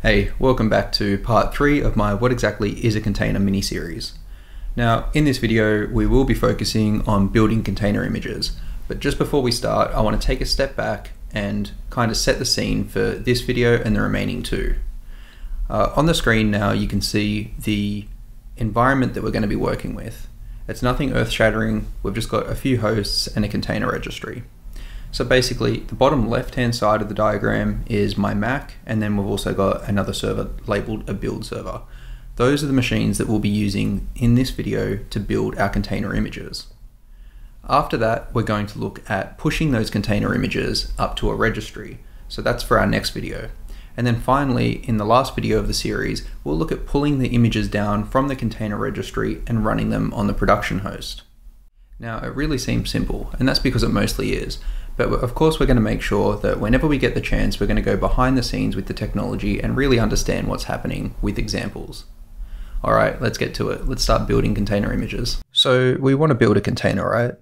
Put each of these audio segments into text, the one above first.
Hey, welcome back to part 3 of my What Exactly is a Container mini series. Now, in this video, we will be focusing on building container images, but just before we start, I want to take a step back and kind of set the scene for this video and the remaining two. Uh, on the screen now, you can see the environment that we're going to be working with. It's nothing earth shattering, we've just got a few hosts and a container registry. So basically, the bottom left-hand side of the diagram is my Mac, and then we've also got another server labeled a build server. Those are the machines that we'll be using in this video to build our container images. After that, we're going to look at pushing those container images up to a registry. So that's for our next video. And then finally, in the last video of the series, we'll look at pulling the images down from the container registry and running them on the production host. Now, it really seems simple, and that's because it mostly is. But of course, we're going to make sure that whenever we get the chance, we're going to go behind the scenes with the technology and really understand what's happening with examples. All right, let's get to it. Let's start building container images. So we want to build a container, right?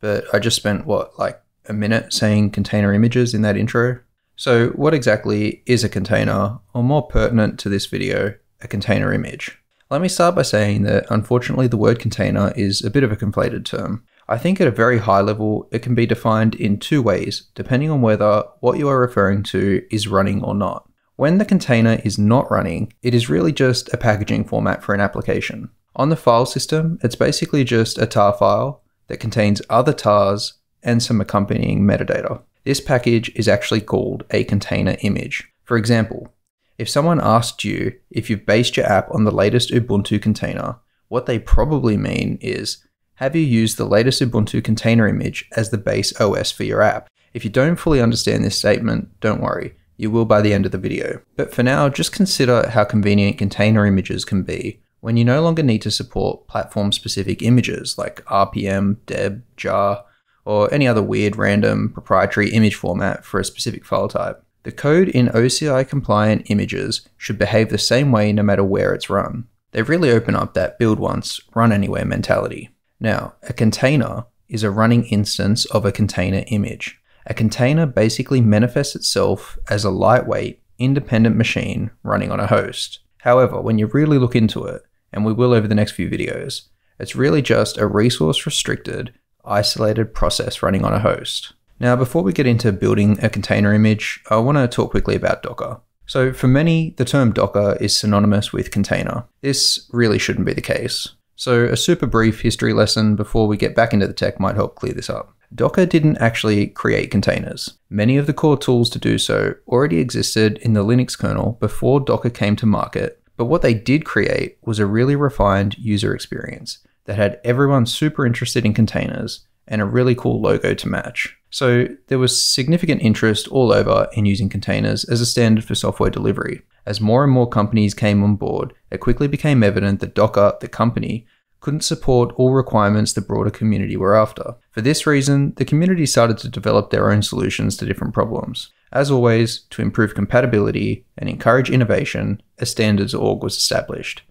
But I just spent what, like a minute saying container images in that intro. So what exactly is a container, or more pertinent to this video, a container image? Let me start by saying that unfortunately the word container is a bit of a conflated term. I think at a very high level, it can be defined in two ways, depending on whether what you are referring to is running or not. When the container is not running, it is really just a packaging format for an application. On the file system, it's basically just a tar file that contains other tars and some accompanying metadata. This package is actually called a container image. For example, if someone asked you if you've based your app on the latest Ubuntu container, what they probably mean is have you used the latest Ubuntu container image as the base OS for your app? If you don't fully understand this statement, don't worry, you will by the end of the video. But for now, just consider how convenient container images can be when you no longer need to support platform-specific images like RPM, DEB, JAR, or any other weird random proprietary image format for a specific file type. The code in OCI compliant images should behave the same way no matter where it's run. They really open up that build once, run anywhere mentality. Now, a container is a running instance of a container image. A container basically manifests itself as a lightweight, independent machine running on a host. However, when you really look into it, and we will over the next few videos, it's really just a resource restricted, isolated process running on a host. Now, before we get into building a container image, I want to talk quickly about Docker. So, for many, the term Docker is synonymous with container. This really shouldn't be the case. So a super brief history lesson before we get back into the tech might help clear this up. Docker didn't actually create containers. Many of the core tools to do so already existed in the Linux kernel before Docker came to market, but what they did create was a really refined user experience that had everyone super interested in containers and a really cool logo to match. So there was significant interest all over in using containers as a standard for software delivery. As more and more companies came on board, it quickly became evident that Docker, the company, couldn't support all requirements the broader community were after. For this reason, the community started to develop their own solutions to different problems. As always, to improve compatibility and encourage innovation, a standards org was established.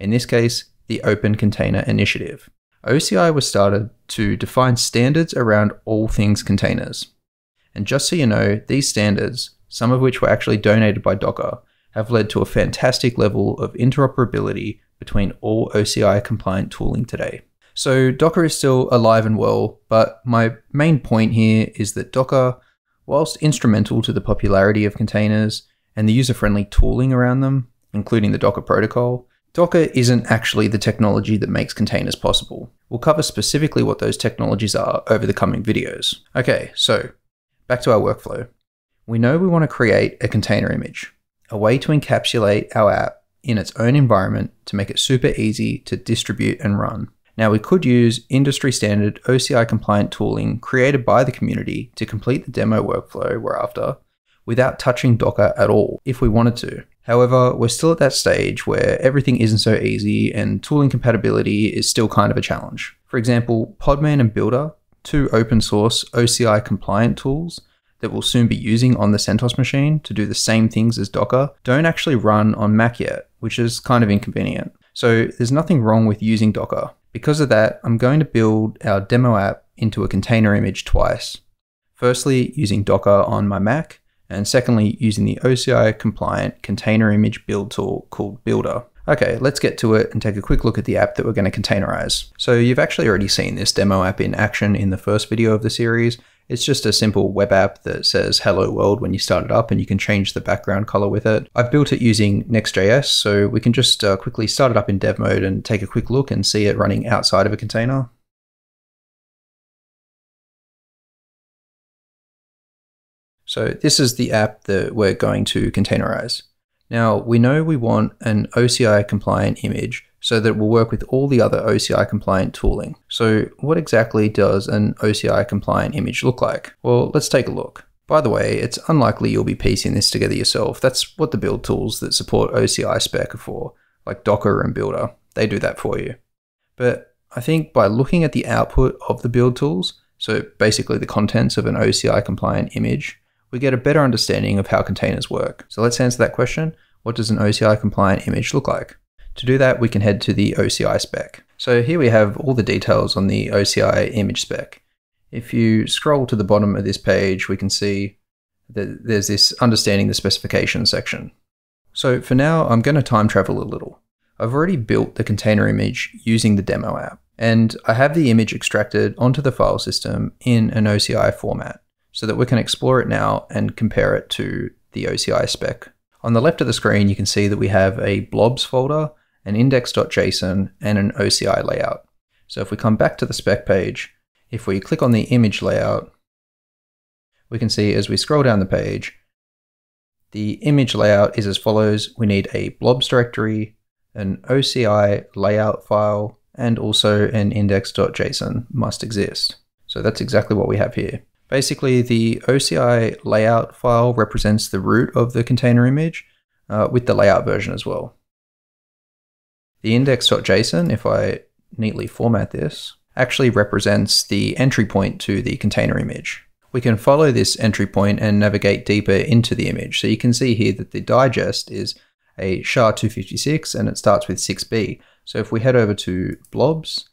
In this case, the Open Container Initiative. OCI was started to define standards around all things containers. And just so you know, these standards, some of which were actually donated by Docker, have led to a fantastic level of interoperability between all OCI compliant tooling today. So Docker is still alive and well, but my main point here is that Docker, whilst instrumental to the popularity of containers and the user-friendly tooling around them, including the Docker protocol, Docker isn't actually the technology that makes containers possible. We'll cover specifically what those technologies are over the coming videos. Okay, so back to our workflow. We know we want to create a container image, a way to encapsulate our app in its own environment to make it super easy to distribute and run. Now we could use industry standard OCI compliant tooling created by the community to complete the demo workflow we're after without touching Docker at all if we wanted to. However, we're still at that stage where everything isn't so easy and tooling compatibility is still kind of a challenge. For example, Podman and Buildah, two open source OCI compliant tools that we'll soon be using on the CentOS machine to do the same things as Docker, don't actually run on Mac yet, which is kind of inconvenient. So there's nothing wrong with using Docker. Because of that, I'm going to build our demo app into a container image twice. Firstly, using Docker on my Mac, and secondly, using the OCI compliant container image build tool called Buildah. Okay, let's get to it and take a quick look at the app that we're going to containerize. So you've actually already seen this demo app in action in the first video of the series. It's just a simple web app that says hello world when you start it up and you can change the background color with it. I've built it using Next.js, so we can just uh, quickly start it up in dev mode and take a quick look and see it running outside of a container. So this is the app that we're going to containerize. Now we know we want an OCI compliant image so that it will work with all the other OCI compliant tooling. So what exactly does an OCI compliant image look like? Well, let's take a look. By the way, it's unlikely you'll be piecing this together yourself. That's what the build tools that support OCI spec are for, like Docker and Buildah. They do that for you. But I think by looking at the output of the build tools, so basically the contents of an OCI compliant image, we get a better understanding of how containers work. So let's answer that question. What does an OCI compliant image look like? To do that, we can head to the OCI spec. So here we have all the details on the OCI image spec. If you scroll to the bottom of this page, we can see that there's this understanding the specification section. So for now, I'm going to time travel a little. I've already built the container image using the demo app, and I have the image extracted onto the file system in an OCI format so that we can explore it now and compare it to the OCI spec. On the left of the screen, you can see that we have a blobs folder, an index.json, and an OCI layout. So if we come back to the spec page, if we click on the image layout, we can see as we scroll down the page, the image layout is as follows. We need a blobs directory, an OCI layout file, and also an index.json must exist. So that's exactly what we have here. Basically, the OCI layout file represents the root of the container image uh, with the layout version as well. The index.json, if I neatly format this, actually represents the entry point to the container image. We can follow this entry point and navigate deeper into the image. So you can see here that the digest is a SHA-256 and it starts with 6b. So if we head over to blobs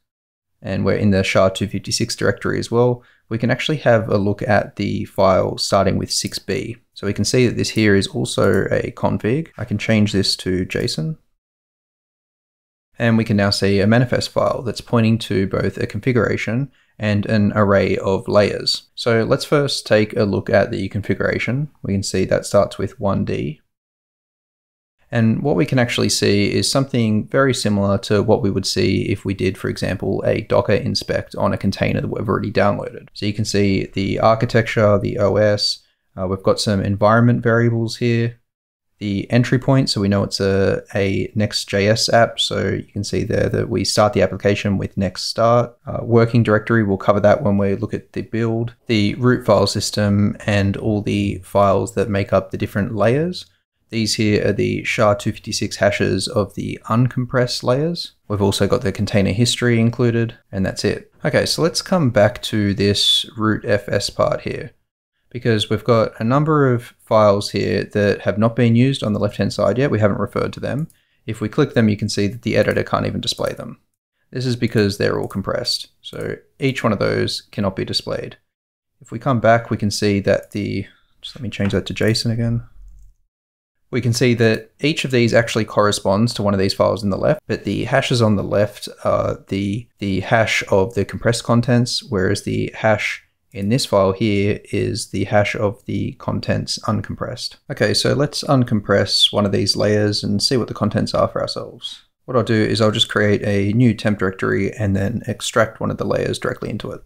and we're in the SHA-256 directory as well, we can actually have a look at the file starting with 6b. So we can see that this here is also a config. I can change this to JSON. And we can now see a manifest file that's pointing to both a configuration and an array of layers. So let's first take a look at the configuration. We can see that starts with 1D. And what we can actually see is something very similar to what we would see if we did, for example, a Docker inspect on a container that we've already downloaded. So you can see the architecture, the OS, uh, we've got some environment variables here, the entry point, so we know it's a, a Next.js app. So you can see there that we start the application with Next Start. Uh, working directory, we'll cover that when we look at the build. The root file system and all the files that make up the different layers. These here are the SHA-256 hashes of the uncompressed layers. We've also got the container history included, and that's it. Okay, so let's come back to this root fs part here, because we've got a number of files here that have not been used on the left-hand side yet. We haven't referred to them. If we click them, you can see that the editor can't even display them. This is because they're all compressed, so each one of those cannot be displayed. If we come back, we can see that the, just let me change that to JSON again we can see that each of these actually corresponds to one of these files in the left, but the hashes on the left are the, the hash of the compressed contents, whereas the hash in this file here is the hash of the contents uncompressed. Okay, so let's uncompress one of these layers and see what the contents are for ourselves. What I'll do is I'll just create a new temp directory and then extract one of the layers directly into it.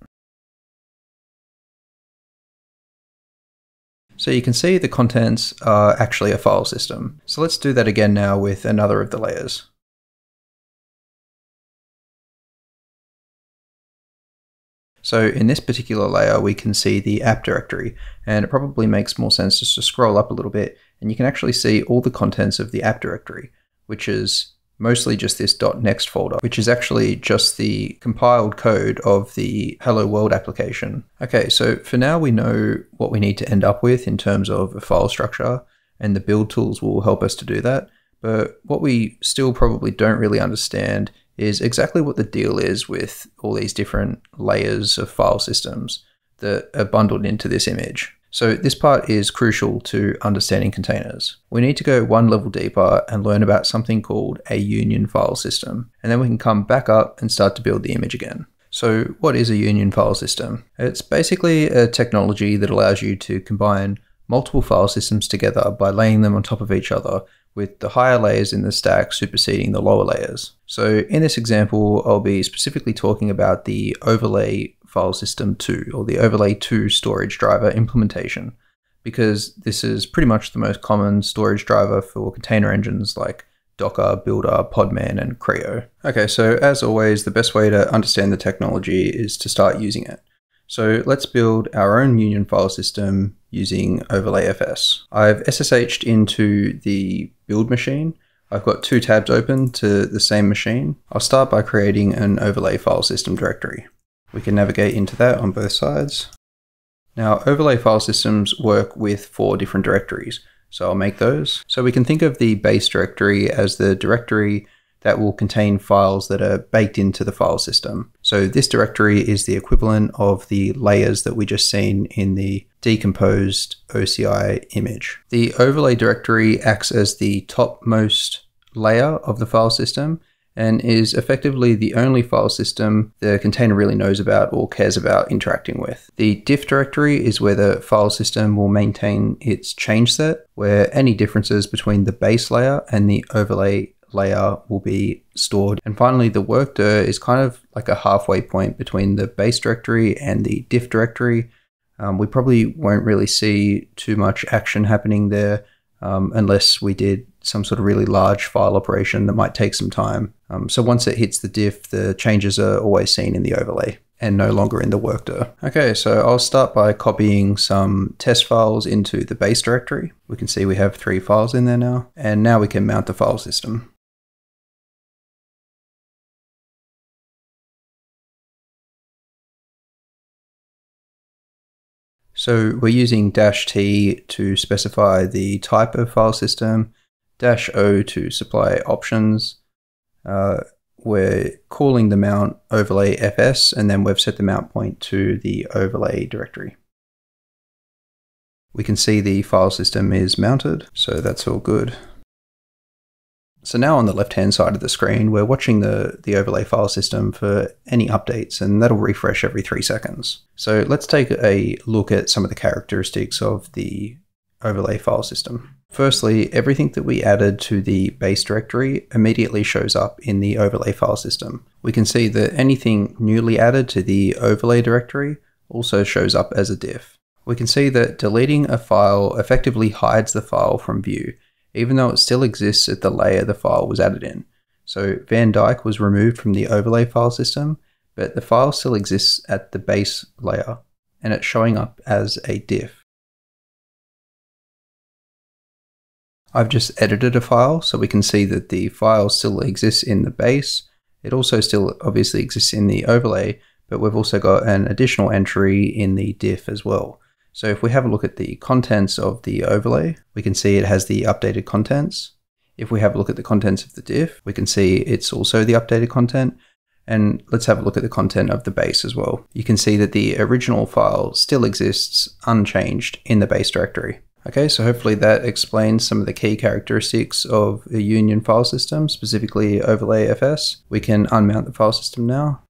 So you can see the contents are actually a file system. So let's do that again now with another of the layers. So in this particular layer, we can see the app directory, and it probably makes more sense just to scroll up a little bit, and you can actually see all the contents of the app directory, which is mostly just this .next folder, which is actually just the compiled code of the Hello World application. Okay, so for now we know what we need to end up with in terms of a file structure, and the build tools will help us to do that. But what we still probably don't really understand is exactly what the deal is with all these different layers of file systems that are bundled into this image. So this part is crucial to understanding containers. We need to go one level deeper and learn about something called a union file system, and then we can come back up and start to build the image again. So what is a union file system? It's basically a technology that allows you to combine multiple file systems together by laying them on top of each other with the higher layers in the stack superseding the lower layers. So in this example, I'll be specifically talking about the overlay file system 2 or the overlay 2 storage driver implementation because this is pretty much the most common storage driver for container engines like Docker, Buildah, Podman, and CRI-O. Okay, so as always, the best way to understand the technology is to start using it. So let's build our own union file system using OverlayFS. I've SSH'd into the build machine. I've got two tabs open to the same machine. I'll start by creating an overlay file system directory. We can navigate into that on both sides. Now, overlay file systems work with four different directories, so I'll make those. So we can think of the base directory as the directory that will contain files that are baked into the file system. So this directory is the equivalent of the layers that we just seen in the decomposed OCI image. The overlay directory acts as the topmost layer of the file system and is effectively the only file system the container really knows about or cares about interacting with. The diff directory is where the file system will maintain its change set, where any differences between the base layer and the overlay layer will be stored. And finally, the work dir is kind of like a halfway point between the base directory and the diff directory. Um, we probably won't really see too much action happening there um, unless we did some sort of really large file operation that might take some time. Um, so once it hits the diff, the changes are always seen in the overlay and no longer in the work dir. Okay, so I'll start by copying some test files into the base directory. We can see we have three files in there now, and now we can mount the file system. So we're using dash T to specify the type of file system, dash O to supply options. Uh, we're calling the mount overlay fs, and then we've set the mount point to the overlay directory. We can see the file system is mounted, so that's all good. So now on the left-hand side of the screen, we're watching the, the overlay file system for any updates, and that'll refresh every three seconds. So let's take a look at some of the characteristics of the overlay file system. Firstly, everything that we added to the base directory immediately shows up in the overlay file system. We can see that anything newly added to the overlay directory also shows up as a diff. We can see that deleting a file effectively hides the file from view, even though it still exists at the layer the file was added in. So Van Dyke was removed from the overlay file system, but the file still exists at the base layer, and it's showing up as a diff. I've just edited a file so we can see that the file still exists in the base. It also still obviously exists in the overlay, but we've also got an additional entry in the diff as well. So if we have a look at the contents of the overlay, we can see it has the updated contents. If we have a look at the contents of the diff, we can see it's also the updated content. And let's have a look at the content of the base as well. You can see that the original file still exists unchanged in the base directory. Okay, so hopefully that explains some of the key characteristics of a union file system, specifically overlay FS. We can unmount the file system now.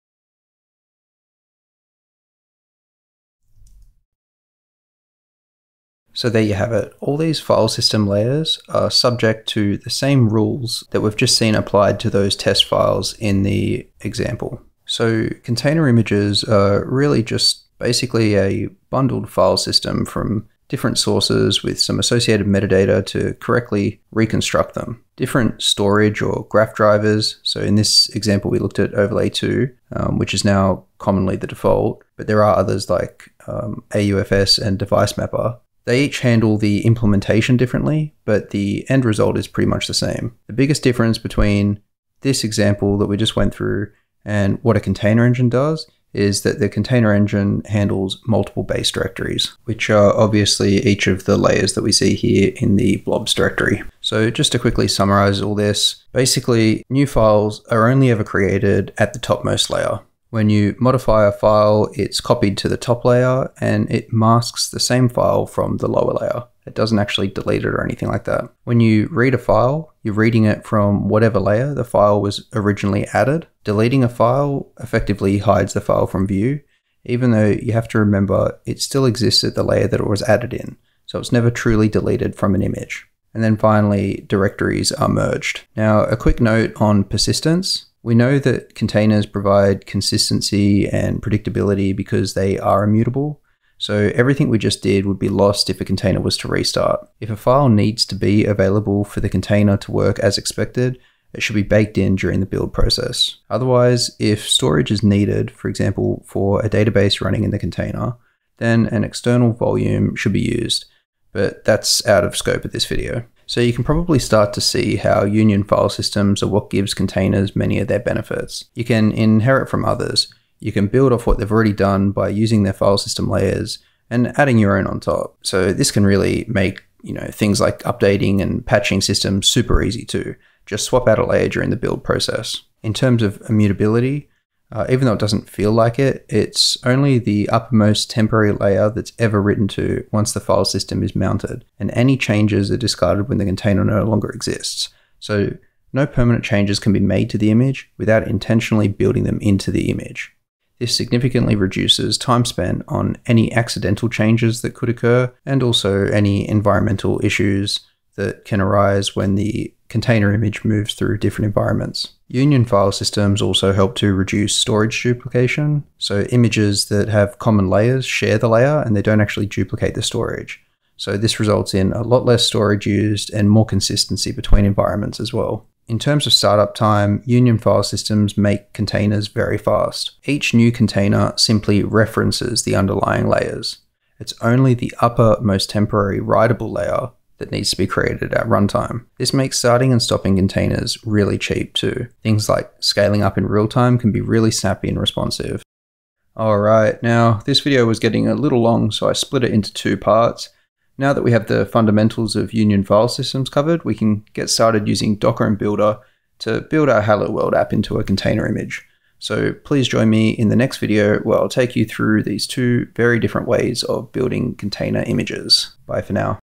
So there you have it. All these file system layers are subject to the same rules that we've just seen applied to those test files in the example. So container images are really just basically a bundled file system from different sources with some associated metadata to correctly reconstruct them. Different storage or graph drivers. So in this example, we looked at overlay 2, um, which is now commonly the default, but there are others like um, AUFS and device mapper they each handle the implementation differently, but the end result is pretty much the same. The biggest difference between this example that we just went through and what a container engine does is that the container engine handles multiple base directories, which are obviously each of the layers that we see here in the blobs directory. So just to quickly summarize all this, basically new files are only ever created at the topmost layer. When you modify a file, it's copied to the top layer and it masks the same file from the lower layer. It doesn't actually delete it or anything like that. When you read a file, you're reading it from whatever layer the file was originally added. Deleting a file effectively hides the file from view, even though you have to remember it still exists at the layer that it was added in, so it's never truly deleted from an image. And then finally, directories are merged. Now, a quick note on persistence. We know that containers provide consistency and predictability because they are immutable. So everything we just did would be lost if a container was to restart. If a file needs to be available for the container to work as expected, it should be baked in during the build process. Otherwise, if storage is needed, for example, for a database running in the container, then an external volume should be used, but that's out of scope of this video. So you can probably start to see how union file systems are what gives containers many of their benefits. You can inherit from others. You can build off what they've already done by using their file system layers and adding your own on top. So this can really make, you know, things like updating and patching systems super easy too. Just swap out a layer during the build process. In terms of immutability, uh, even though it doesn't feel like it, it's only the uppermost temporary layer that's ever written to once the file system is mounted, and any changes are discarded when the container no longer exists. So no permanent changes can be made to the image without intentionally building them into the image. This significantly reduces time spent on any accidental changes that could occur and also any environmental issues that can arise when the container image moves through different environments. Union file systems also help to reduce storage duplication, so images that have common layers share the layer and they don't actually duplicate the storage. So this results in a lot less storage used and more consistency between environments as well. In terms of startup time, Union file systems make containers very fast. Each new container simply references the underlying layers. It's only the uppermost temporary writable layer that needs to be created at runtime. This makes starting and stopping containers really cheap too. Things like scaling up in real time can be really snappy and responsive. Alright, now this video was getting a little long so I split it into two parts. Now that we have the fundamentals of Union file systems covered, we can get started using Docker and Buildah to build our Hello World app into a container image. So please join me in the next video where I'll take you through these two very different ways of building container images. Bye for now.